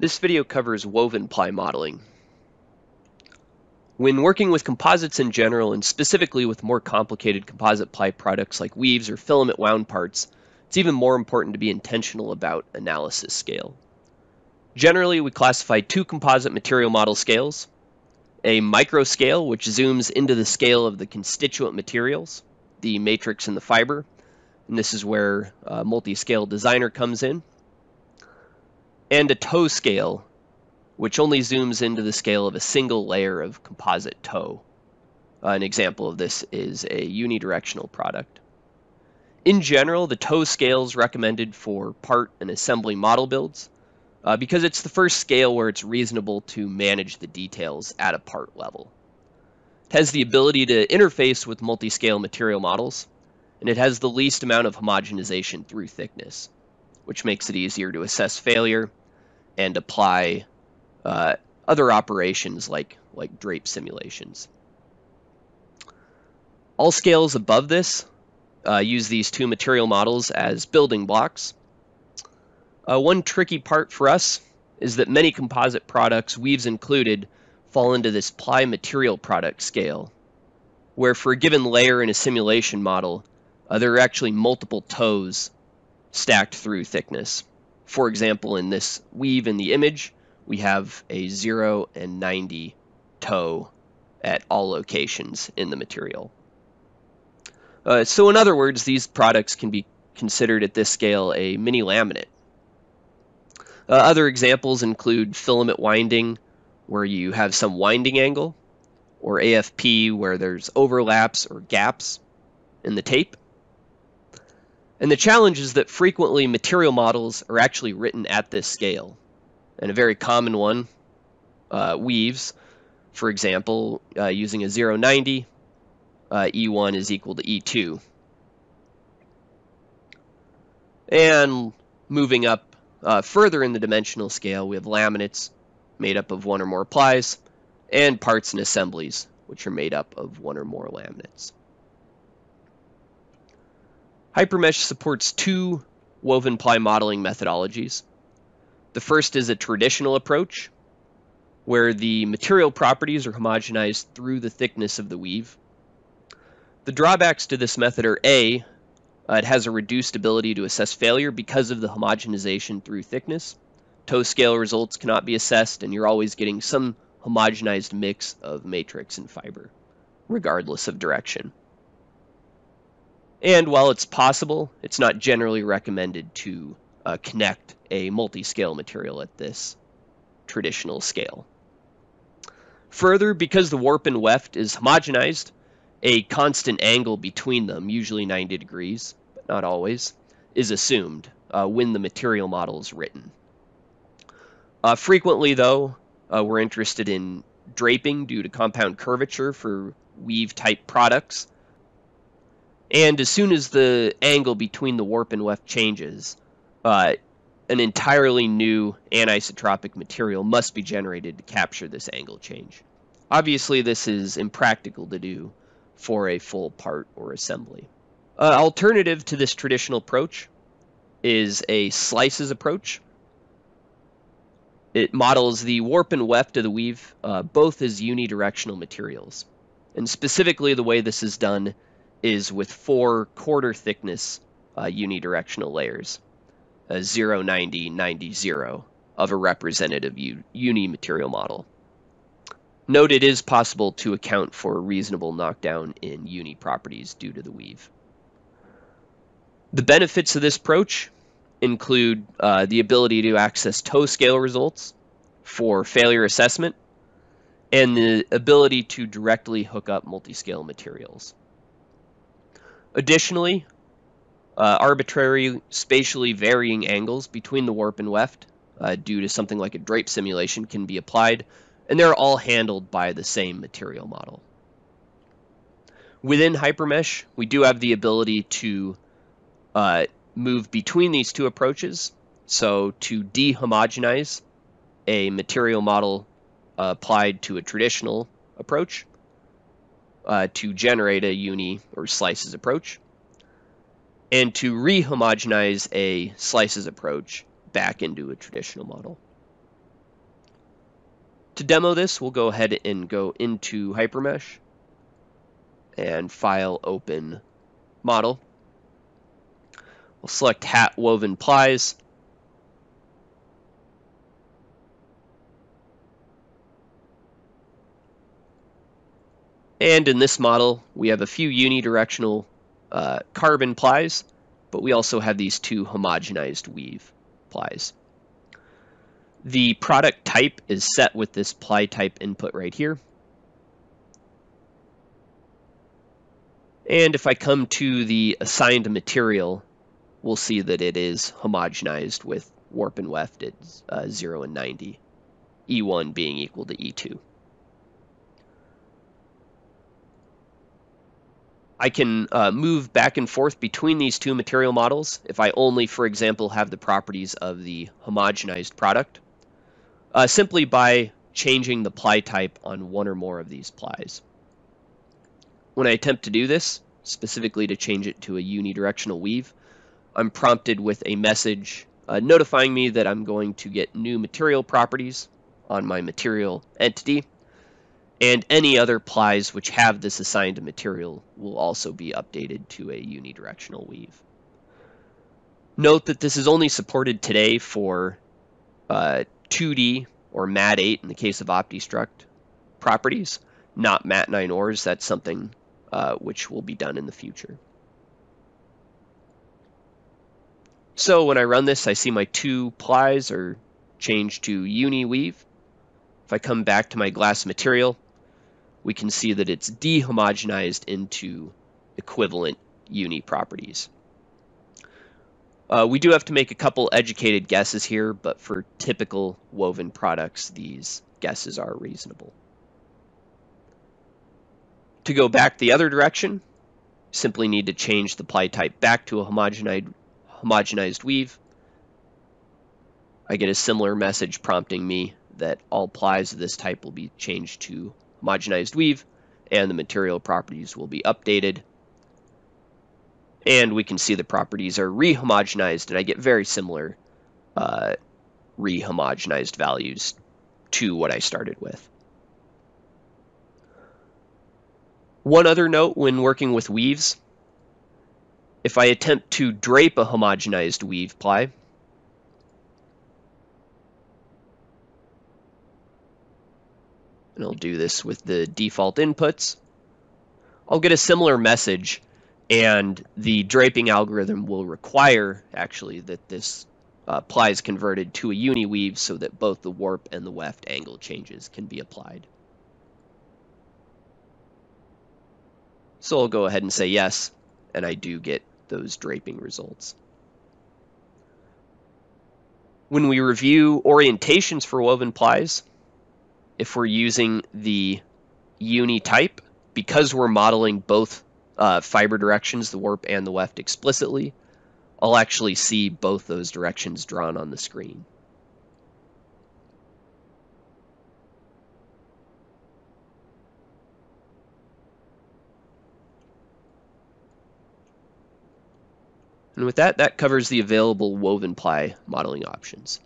This video covers woven ply modeling. When working with composites in general, and specifically with more complicated composite ply products like weaves or filament wound parts, it's even more important to be intentional about analysis scale. Generally, we classify two composite material model scales, a micro scale, which zooms into the scale of the constituent materials, the matrix and the fiber, and this is where uh, multi-scale designer comes in, and a tow scale, which only zooms into the scale of a single layer of composite tow. Uh, an example of this is a unidirectional product. In general, the tow scale is recommended for part and assembly model builds uh, because it's the first scale where it's reasonable to manage the details at a part level. It has the ability to interface with multi-scale material models, and it has the least amount of homogenization through thickness, which makes it easier to assess failure and apply uh, other operations like, like drape simulations. All scales above this uh, use these two material models as building blocks. Uh, one tricky part for us is that many composite products, weaves included, fall into this ply material product scale, where for a given layer in a simulation model, uh, there are actually multiple tows stacked through thickness. For example, in this weave in the image, we have a 0 and 90 tow at all locations in the material. Uh, so in other words, these products can be considered at this scale a mini laminate. Uh, other examples include filament winding, where you have some winding angle, or AFP, where there's overlaps or gaps in the tape. And the challenge is that frequently material models are actually written at this scale. And a very common one, uh, weaves, for example, uh, using a 090, uh, E1 is equal to E2. And moving up uh, further in the dimensional scale, we have laminates made up of one or more plies, and parts and assemblies, which are made up of one or more laminates. Hypermesh supports two woven ply modeling methodologies. The first is a traditional approach, where the material properties are homogenized through the thickness of the weave. The drawbacks to this method are A, uh, it has a reduced ability to assess failure because of the homogenization through thickness. Tow scale results cannot be assessed, and you're always getting some homogenized mix of matrix and fiber, regardless of direction. And while it's possible, it's not generally recommended to uh, connect a multi-scale material at this traditional scale. Further, because the warp and weft is homogenized, a constant angle between them, usually 90 degrees, but not always, is assumed uh, when the material model is written. Uh, frequently, though, uh, we're interested in draping due to compound curvature for weave type products and as soon as the angle between the warp and weft changes, uh, an entirely new anisotropic material must be generated to capture this angle change. Obviously, this is impractical to do for a full part or assembly. Uh, alternative to this traditional approach is a slices approach. It models the warp and weft of the weave uh, both as unidirectional materials. And specifically, the way this is done is with four quarter thickness uh, unidirectional layers, a 0, 90, 90, 0 of a representative uni material model. Note it is possible to account for a reasonable knockdown in uni properties due to the weave. The benefits of this approach include uh, the ability to access tow scale results for failure assessment and the ability to directly hook up multi-scale materials. Additionally, uh, arbitrary spatially varying angles between the warp and weft uh, due to something like a drape simulation can be applied, and they're all handled by the same material model. Within Hypermesh, we do have the ability to uh, move between these two approaches. So to dehomogenize a material model uh, applied to a traditional approach, uh, to generate a uni or slices approach, and to rehomogenize a slices approach back into a traditional model. To demo this, we'll go ahead and go into HyperMesh and File, Open, Model. We'll select Hat Woven Plies. And in this model, we have a few unidirectional uh, carbon plies, but we also have these two homogenized weave plies. The product type is set with this ply type input right here. And if I come to the assigned material, we'll see that it is homogenized with warp and weft at uh, 0 and 90, E1 being equal to E2. I can uh, move back and forth between these two material models if I only, for example, have the properties of the homogenized product, uh, simply by changing the ply type on one or more of these plies. When I attempt to do this, specifically to change it to a unidirectional weave, I'm prompted with a message uh, notifying me that I'm going to get new material properties on my material entity and any other plies which have this assigned material will also be updated to a unidirectional weave. Note that this is only supported today for uh, 2D or MAT8 in the case of OptiStruct properties, not MAT9 ors. That's something uh, which will be done in the future. So when I run this, I see my two plies are changed to uni weave. If I come back to my glass material, we can see that it's dehomogenized into equivalent uni properties. Uh, we do have to make a couple educated guesses here, but for typical woven products, these guesses are reasonable. To go back the other direction, simply need to change the ply type back to a homogenized, homogenized weave. I get a similar message prompting me that all plies of this type will be changed to homogenized weave, and the material properties will be updated. And we can see the properties are rehomogenized, and I get very similar uh, rehomogenized values to what I started with. One other note when working with weaves, if I attempt to drape a homogenized weave ply, and I'll do this with the default inputs, I'll get a similar message and the draping algorithm will require actually that this uh, ply is converted to a uniweave so that both the warp and the weft angle changes can be applied. So I'll go ahead and say yes, and I do get those draping results. When we review orientations for woven plies, if we're using the uni type, because we're modeling both uh, fiber directions, the warp and the weft explicitly, I'll actually see both those directions drawn on the screen. And with that, that covers the available woven ply modeling options.